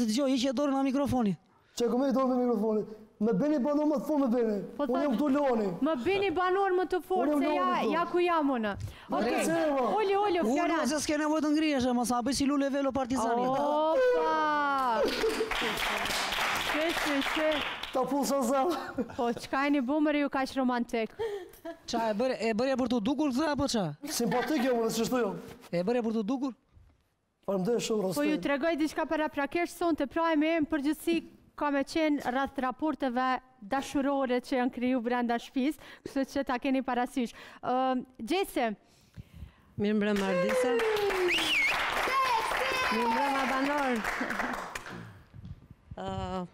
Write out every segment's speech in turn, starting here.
Se dëgjoj hiqja dorën nga mikrofoni. Çe ke vënë dorën te mikrofoni? Më bëni banorë më të fortë më bëni. Po Unë jam këtu Loni. Më bëni banorë më të fortë se jam, ja ku jam unë. Okej. Uli, uli Floran. Uli se s'ke nevojë të ngrihesh e mos na bëj si Lule Velo partizani. Opa! Ta puthsha zemrën. Po çka jeni bu mor ju kaq romantik? Ça e bëre, e bëre për t'u dukur këtë apo ça? Simpatik jam unë, ç'është jo? E bëre për të dukur? Faleminderit shumë Rosmir. Po ju tregoj diçka paraprakisht sonte prajmi në përgjithësi ka me qenë rreth raporteve dashurore që janë kriju brenda shtëpisë, kështu që ta keni parasysh. Xhesi. Mirëmbrëma Ardi. Mirëmbrëma banorë.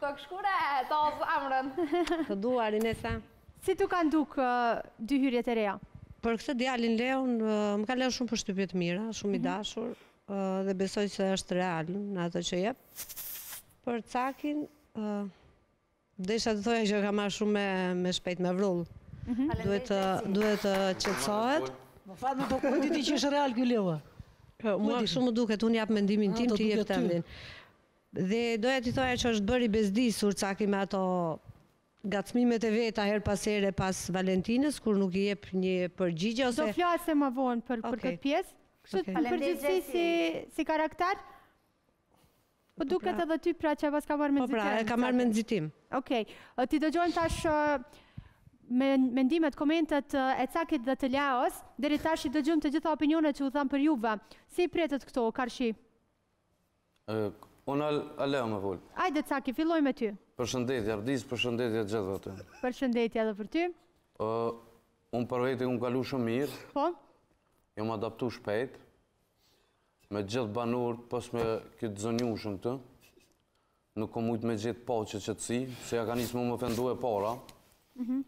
Të këshkure, ta o zamrën. Të duar, Inesa. Si t'u kanë duk dy hyrjet e reja? Për këtë djalin Leon, më ka lënë shumë përshtypje të mira, shumë i dashur dhe besoj se është real në atë që jep. Për Cakin desha të thoja që ka marrë shumë më shpejt me vrull. Duhet duhet të qetësohet. Më fal më po ku e di ti që është real ky Leo? Mua kështu më duket, unë jap mendimin tim ti jep tëndin. Dhe doja t'i thoja që është bërë i bezdisshëm Caki me ato Ngacmimet e veta herë pas here pas Valentinës kur nuk i jep një përgjigje ose. Do flasim më vonë për për këtë pjesë. Kështu në përgjithësi si si karakter? Po duket edhe ty pra që e paska marrë me nxitim. Po pra, e ka marrë me nxitim. Okej. T'i dëgjojmë tash mendimet, komentet e Cakit dhe të Leos. Deri tash i dëgjuam të gjitha opinionet që u dhanë për juve. Si i pritët këto karshi? Unë a Leo me fol. Hajde Caki, fillojmë me ty. Përshëndetje Ardit, përshëndetje gjithëve aty. Përshëndetje edhe për ty. Unë për veti kum kalu shumë mirë. Po? Jom adaptu shpejt. Me gjithë banurët, pos me këtë zonjushën ktu. Nuk kom mujtë me gjetë paqe qetësi, se ja ka nisë mu m'ofendu e para. Mhm.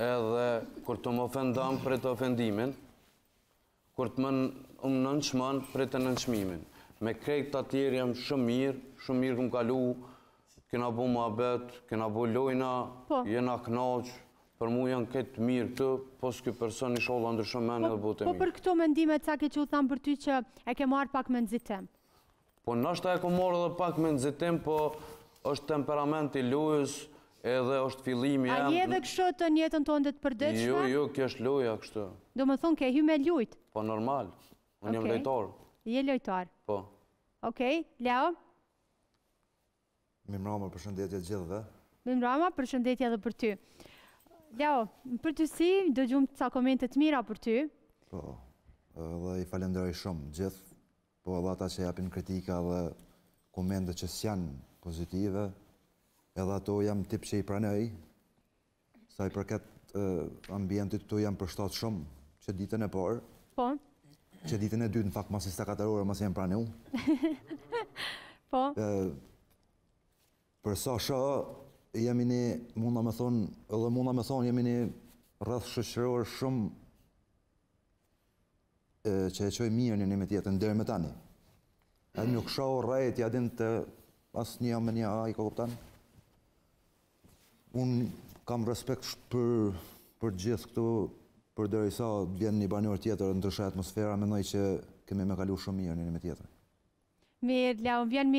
Edhe, kur të m'ofendon prite ofendimin, Kur të më nën um nënçmon prite nënçmimin me krejt ta tjerë jam shum mir shum mir kum kalu kena bo muhabet kena bo lojna jena kënaq për mu jan krejt të mir ktu pos ky person ishalla ndryshon men edhe bohet mir. Po për kto mendimet Caki që u dhan për ty që e ke mar pak me nxitim. Po ndoshta e kom marrë edhe pak me nxitim, po është temperament i lojës, edhe është fillimi e. A je edhe kështu në jetën tënde të përditshme? Jo, jo, kjo është loja kështu. Domethonë ke hy me lujtë? Po normal, unë jam lojtar. Je lojtar? Po. Okej, Leo? Mirmrama përshëndetje të gjithëve. Mirmrama përshëndetje edhe për ty. Leo, në përgjithësi dëgjojmë ca komente të mira për ty. Po, dhe i falenderoj shumë të gjithë, po edhe ata që japin kritika dhe komente që s'janë pozitive, edhe ato jam tip që i pranoj, Sa i përket ambientit këtu jam përshtat shumë që ditën e parë. Po. Që ditën e dytë në fakt masi s'ka katër orë masi jam pranu. Po. Ë Për sa sho, jemi një, muna me thonë, edhe muna me thonë, jemi një rreth shoqëror shumë që e çojmë mirë njëni me tjetrin, deri me tani. Edhe nuk shoh drejt, ja din të asnjë me një, a po kupton. Unë kam respekt për për të gjithë këtu, përderisa vjen një banor tjetër dhe ndryshon atmosfera, mendoj që kemi me kalu shumë mirë njëri me tjetrin. Mirë, Leo, më vjen mirë.